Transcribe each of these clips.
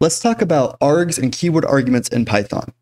let's talk about args and keyword arguments in Python.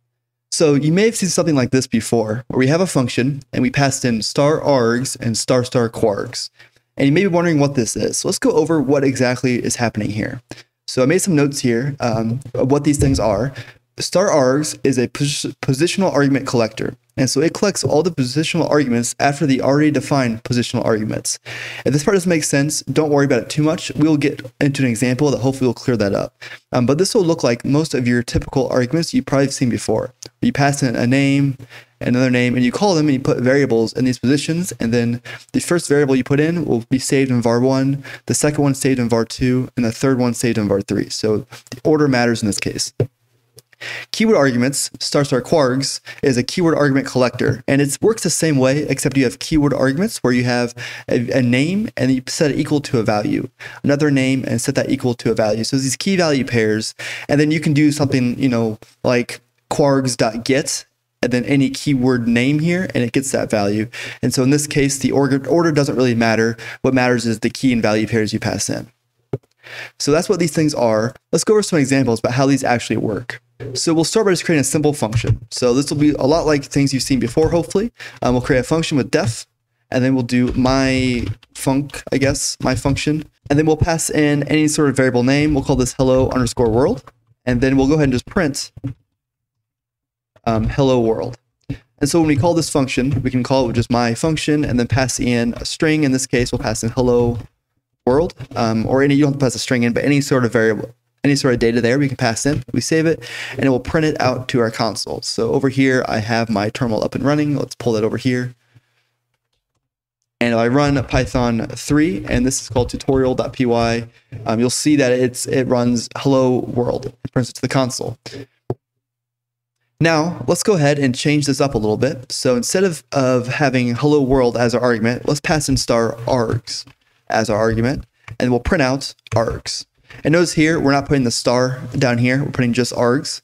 So you may have seen something like this before, where we have a function and we passed in star args and star star kwargs. And you may be wondering what this is. So let's go over what exactly is happening here. So I made some notes here um, of what these things are. Star args is a pos positional argument collector. And so it collects all the positional arguments after the already defined positional arguments. If this part doesn't make sense, don't worry about it too much. We'll get into an example that hopefully will clear that up. Um, but this will look like most of your typical arguments you've probably seen before. You pass in a name, another name, and you call them and you put variables in these positions. And then the first variable you put in will be saved in var1, the second one saved in var2, and the third one saved in var3. So the order matters in this case. Keyword arguments, star star kwargs, is a keyword argument collector, and it works the same way, except you have keyword arguments where you have a, a, name and you set it equal to a value, another name and set that equal to a value. So these key value pairs, and then you can do something, you know, like kwargs.get and then any keyword name here and it gets that value. And so in this case, the order, order doesn't really matter. What matters is the key and value pairs you pass in. So that's what these things are. Let's go over some examples about how these actually work. So we'll start by just creating a simple function. So this will be a lot like things you've seen before, hopefully. Um, we'll create a function with def, and then we'll do my func, I guess, my function. And then we'll pass in any sort of variable name. We'll call this hello underscore world. And then we'll go ahead and just print um, hello world. And so when we call this function, we can call it with just my function and then pass in a string. In this case, we'll pass in hello world um, or any, you don't have to pass a string in, but any sort of variable any sort of data there we can pass in. We save it and it will print it out to our console. So over here, I have my terminal up and running. Let's pull that over here. And I run Python 3, and this is called tutorial.py, um, you'll see that it's it runs hello world. It prints it to the console. Now, let's go ahead and change this up a little bit. So instead of, of having hello world as our argument, let's pass in star args as our argument, and we'll print out args. And notice here, we're not putting the star down here. We're putting just args.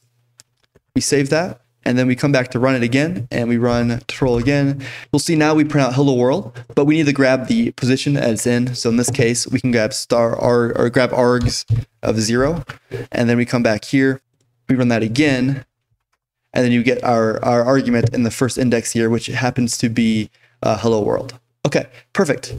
We save that. And then we come back to run it again and we run troll again. You'll see now we print out hello world, but we need to grab the position as it's in. So in this case, we can grab star arg or grab args of zero. And then we come back here, we run that again. And then you get our, our argument in the first index here, which happens to be uh, hello world. Okay, perfect.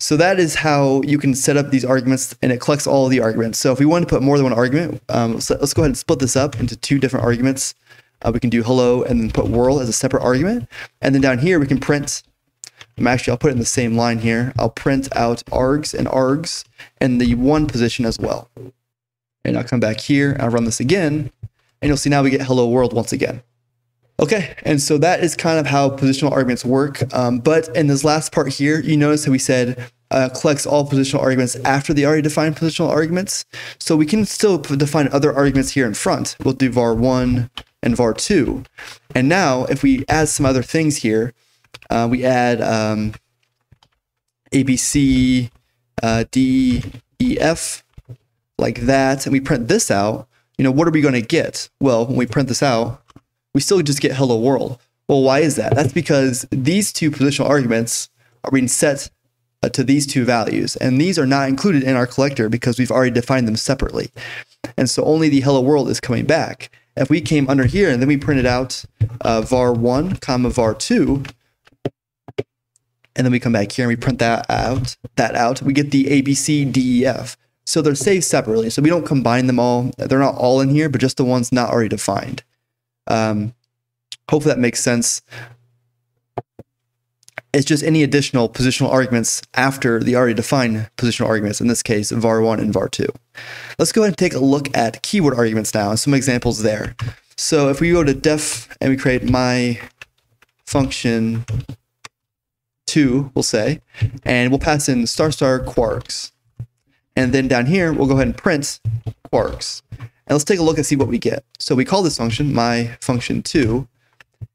So that is how you can set up these arguments and it collects all the arguments. So if we want to put more than one argument, um, so let's go ahead and split this up into two different arguments. Uh, we can do hello and then put world as a separate argument. And then down here, we can print, um, actually, I'll put it in the same line here. I'll print out args and args and the one position as well. And I'll come back here, I'll run this again, and you'll see now we get hello world once again. Okay, and so that is kind of how positional arguments work. Um, but in this last part here, you notice that we said uh, collects all positional arguments after the already defined positional arguments. So we can still define other arguments here in front. We'll do var1 and var2. And now if we add some other things here, uh, we add um, ABC, uh, D, E, F, like that, and we print this out, you know, what are we going to get? Well, when we print this out, we still just get hello world. Well, why is that? That's because these two positional arguments are being set uh, to these two values, and these are not included in our collector because we've already defined them separately. And so only the hello world is coming back. If we came under here and then we printed out uh, var1 comma var2, and then we come back here and we print that out, that out, we get the ABC, D, E, F. So they're saved separately. So we don't combine them all. They're not all in here, but just the ones not already defined. Um, hopefully that makes sense. It's just any additional positional arguments after the already defined positional arguments, in this case, var1 and var2. Let's go ahead and take a look at keyword arguments now and some examples there. So if we go to def and we create my function 2, we'll say, and we'll pass in star star kwargs. And then down here, we'll go ahead and print kwargs. And let's take a look and see what we get. So we call this function my function 2,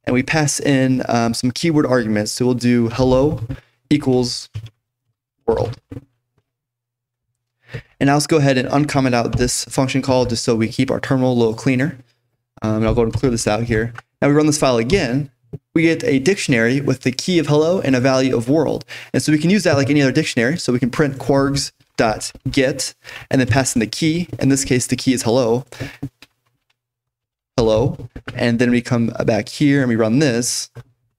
and we pass in um, some keyword arguments. So we'll do hello equals world. And now let's go ahead and uncomment out this function call just so we keep our terminal a little cleaner. Um, and I'll go ahead and clear this out here. Now we run this file again. We get a dictionary with the key of hello and a value of world. And so we can use that like any other dictionary. So we can print kwargs dot get, and then pass in the key. In this case, the key is hello. Hello. And then we come back here and we run this.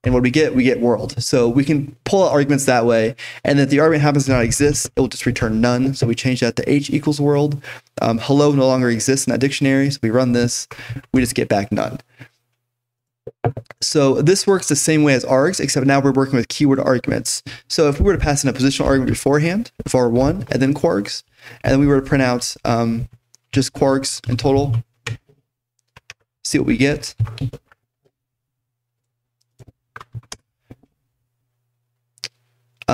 And what we get, we get world. So we can pull out arguments that way. And if the argument happens to not exist, it will just return none. So we change that to h equals world. Um, hello no longer exists in that dictionary. So we run this, we just get back none. So this works the same way as args, except now we're working with keyword arguments. So if we were to pass in a positional argument beforehand, var1, and then kwargs, and then we were to print out um, just kwargs in total, see what we get.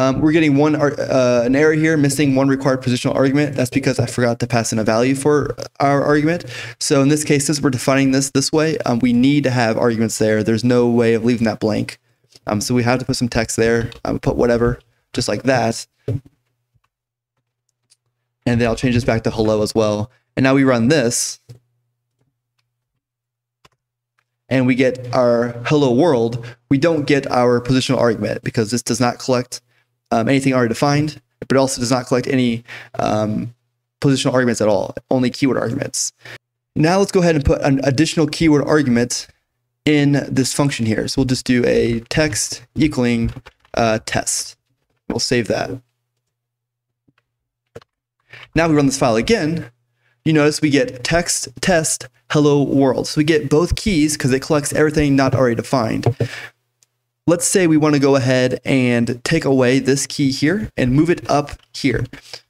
Um, we're getting one uh, an error here, missing one required positional argument. That's because I forgot to pass in a value for our argument. So in this case, since we're defining this this way, um, we need to have arguments there. There's no way of leaving that blank. Um, so we have to put some text there. Um, put whatever, just like that. And then I'll change this back to hello as well. And now we run this. And we get our hello world. We don't get our positional argument because this does not collect um, anything already defined, but also does not collect any um, positional arguments at all, only keyword arguments. Now let's go ahead and put an additional keyword argument in this function here. So we'll just do a text equaling uh, test. We'll save that. Now we run this file again. You notice we get text test hello world. So we get both keys because it collects everything not already defined let's say we want to go ahead and take away this key here and move it up here.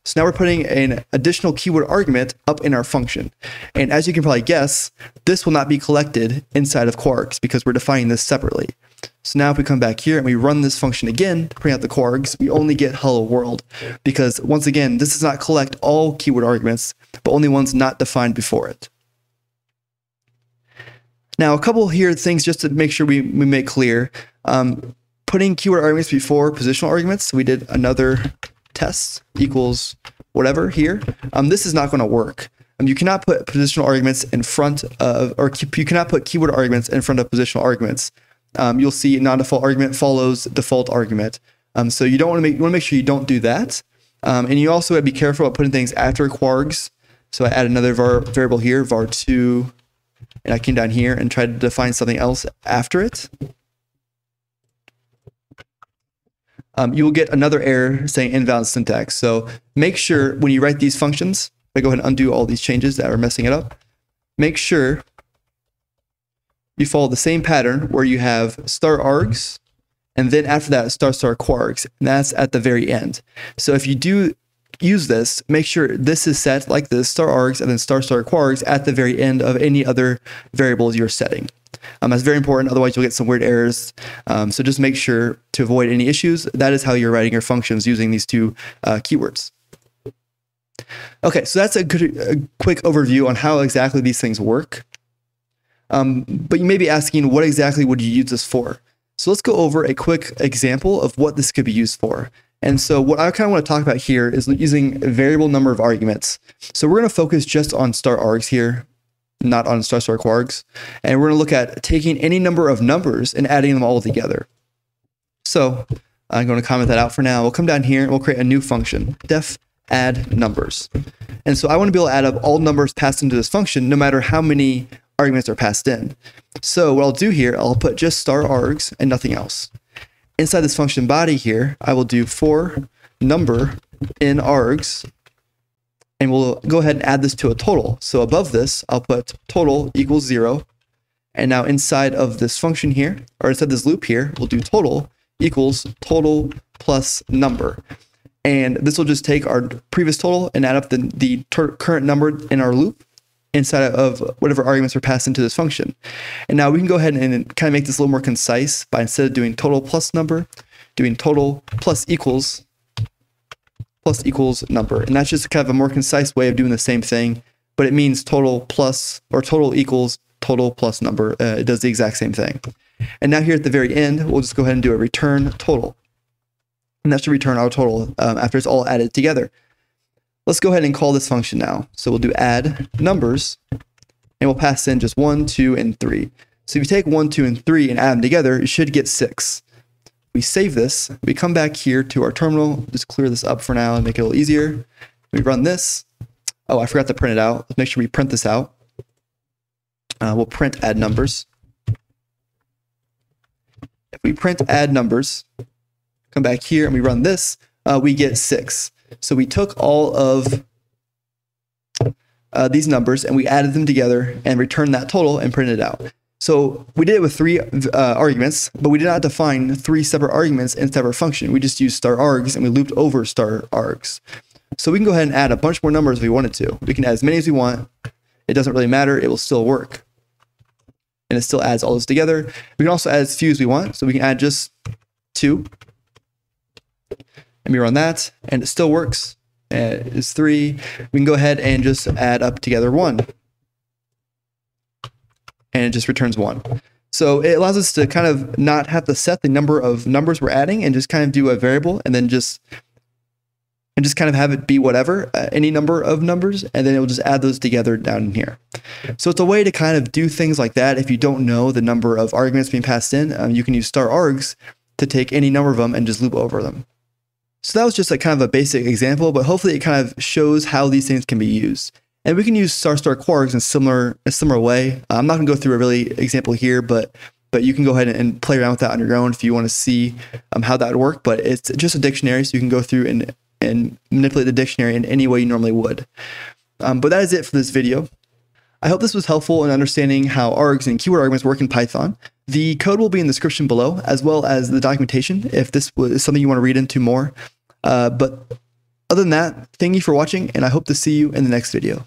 So now we're putting an additional keyword argument up in our function. And as you can probably guess, this will not be collected inside of kwargs because we're defining this separately. So now if we come back here and we run this function again to print out the kwargs, we only get hello world because once again, this does not collect all keyword arguments, but only ones not defined before it. Now, a couple here things just to make sure we, we make clear. Um, putting keyword arguments before positional arguments. We did another test equals whatever here. Um, this is not going to work. Um, you cannot put positional arguments in front of, or you cannot put keyword arguments in front of positional arguments. Um, you'll see non-default argument follows default argument. Um, so you don't want to make you want to make sure you don't do that. Um, and you also have to be careful about putting things after kwargs. So I add another var variable here, var2 and I came down here and tried to define something else after it, um, you will get another error saying invalid syntax. So make sure when you write these functions, I go ahead and undo all these changes that are messing it up. Make sure you follow the same pattern where you have star args, and then after that, star star kwargs, and that's at the very end. So if you do use this, make sure this is set like this, star args and then star star kwargs at the very end of any other variables you're setting. Um, that's very important. Otherwise, you'll get some weird errors. Um, so just make sure to avoid any issues. That is how you're writing your functions using these two uh, keywords. Okay, so that's a, good, a quick overview on how exactly these things work. Um, but you may be asking, what exactly would you use this for? So let's go over a quick example of what this could be used for. And so what I kind of want to talk about here is using a variable number of arguments. So we're going to focus just on star args here, not on star star kwargs. And we're going to look at taking any number of numbers and adding them all together. So I'm going to comment that out for now. We'll come down here and we'll create a new function, def add numbers. And so I want to be able to add up all numbers passed into this function, no matter how many arguments are passed in. So what I'll do here, I'll put just star args and nothing else inside this function body here, I will do for number in args, and we'll go ahead and add this to a total. So above this, I'll put total equals zero. And now inside of this function here, or inside this loop here, we'll do total equals total plus number. And this will just take our previous total and add up the, the current number in our loop inside of whatever arguments are passed into this function. And now we can go ahead and kind of make this a little more concise by instead of doing total plus number, doing total plus equals plus equals number. And that's just kind of a more concise way of doing the same thing, but it means total plus or total equals total plus number. Uh, it does the exact same thing. And now here at the very end, we'll just go ahead and do a return total. And that should return our total um, after it's all added together. Let's go ahead and call this function now. So we'll do add numbers, and we'll pass in just 1, 2, and 3. So if you take 1, 2, and 3 and add them together, you should get 6. We save this. We come back here to our terminal, just clear this up for now and make it a little easier. We run this. Oh, I forgot to print it out. Let's make sure we print this out. Uh, we'll print add numbers. If we print add numbers, come back here and we run this, uh, we get six. So we took all of uh, these numbers and we added them together and returned that total and printed it out. So we did it with three uh, arguments, but we did not define three separate arguments in separate function. We just used star args and we looped over star args. So we can go ahead and add a bunch more numbers if we wanted to. We can add as many as we want. It doesn't really matter. It will still work. And it still adds all this together. We can also add as few as we want. So we can add just two. And we run that and it still works. Is three. We can go ahead and just add up together one and it just returns one. So it allows us to kind of not have to set the number of numbers we're adding and just kind of do a variable and then just and just kind of have it be whatever, uh, any number of numbers, and then it will just add those together down in here. So it's a way to kind of do things like that. If you don't know the number of arguments being passed in, um, you can use star args to take any number of them and just loop over them. So that was just a kind of a basic example, but hopefully it kind of shows how these things can be used. And we can use star star kwargs in similar a similar way. I'm not to go through a really example here, but but you can go ahead and play around with that on your own if you want to see um, how that would work. But it's just a dictionary, so you can go through and and manipulate the dictionary in any way you normally would. Um, but that is it for this video. I hope this was helpful in understanding how args and keyword arguments work in Python. The code will be in the description below, as well as the documentation if this was something you want to read into more. Uh, but other than that, thank you for watching, and I hope to see you in the next video.